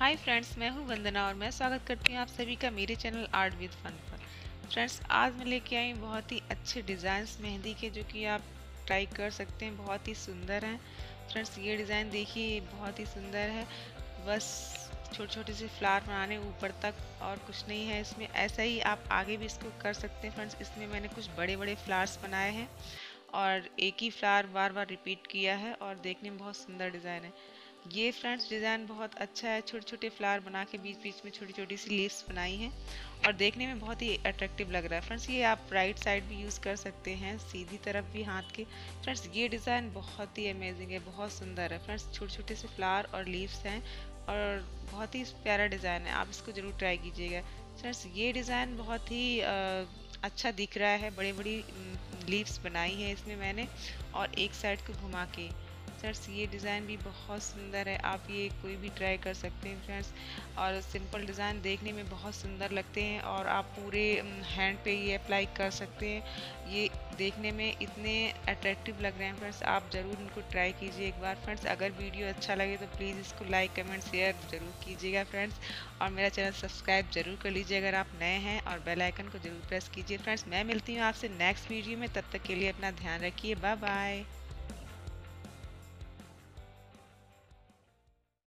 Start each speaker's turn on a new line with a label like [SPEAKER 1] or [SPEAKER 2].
[SPEAKER 1] hi friends मैं हूं वंदना और मैं स्वागत करती हूं आप सभी का मेरे चैनल आर्ट विद फन पर फ्रेंड्स आज मैं लेके आई बहुत ही अच्छे डिज़ाइंस मेहंदी के जो कि आप ट्राई कर सकते हैं बहुत ही सुंदर हैं फ्रेंड्स ये डिज़ाइन देखिए बहुत ही सुंदर है बस छोटे छोटे से फ्लावर बनाने ऊपर तक और कुछ नहीं है इसमें ऐसा ही आप आगे भी इसको कर सकते हैं फ्रेंड्स इसमें मैंने कुछ बड़े बड़े फ्लावर्स बनाए हैं और एक ही फ्लावर बार बार रिपीट किया है और देखने में बहुत सुंदर डिज़ाइन है ये फ्रेंड्स डिज़ाइन बहुत अच्छा है छोटे छोटे फ्लावर बना के बीच बीच में छोटी छोटी सी लीव्स बनाई हैं और देखने में बहुत ही अट्रैक्टिव लग रहा है फ्रेंड्स ये आप राइट साइड भी यूज़ कर सकते हैं सीधी तरफ भी हाथ के फ्रेंड्स ये डिज़ाइन बहुत ही अमेजिंग है बहुत सुंदर है फ्रेंड्स छोटे छोटे से फ्लावर और लीव्स हैं और बहुत ही प्यारा डिज़ाइन है आप इसको ज़रूर ट्राई कीजिएगा फ्रेंड्स ये डिज़ाइन बहुत ही अच्छा दिख रहा है बड़ी बड़ी लीव्स बनाई है इसमें मैंने और एक साइड को घुमा के फ्रेंड्स ये डिज़ाइन भी बहुत सुंदर है आप ये कोई भी ट्राई कर सकते हैं फ्रेंड्स और सिंपल डिज़ाइन देखने में बहुत सुंदर लगते हैं और आप पूरे हैंड पे ये अप्लाई कर सकते हैं ये देखने में इतने अट्रैक्टिव लग रहे हैं फ्रेंड्स आप ज़रूर इनको ट्राई कीजिए एक बार फ्रेंड्स अगर वीडियो अच्छा लगे तो प्लीज़ इसको लाइक कमेंट शेयर ज़रूर कीजिएगा फ्रेंड्स और मेरा चैनल सब्सक्राइब ज़रूर कर लीजिए अगर आप नए हैं और बेल आइकन को ज़रूर प्रेस कीजिए फ्रेंड्स मैं मिलती हूँ आपसे नेक्स्ट वीडियो में तब तक के लिए अपना ध्यान रखिए बाय बाय